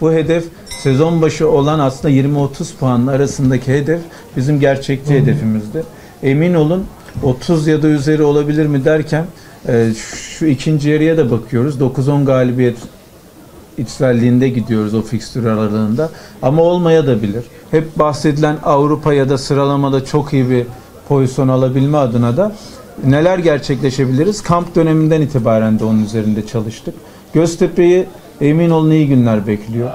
Bu hedef sezon başı olan aslında 20-30 puanın arasındaki hedef bizim gerçekçi hedefimizdi. Emin olun 30 ya da üzeri olabilir mi derken e, şu ikinci yarıya da bakıyoruz. 9-10 galibiyet içselliğinde gidiyoruz o fikstür aralığında. Ama olmaya da bilir. Hep bahsedilen Avrupa ya da sıralamada çok iyi bir pozisyon alabilme adına da neler gerçekleşebiliriz? Kamp döneminden itibaren de onun üzerinde çalıştık. Göztepe'yi emin olun iyi günler bekliyor.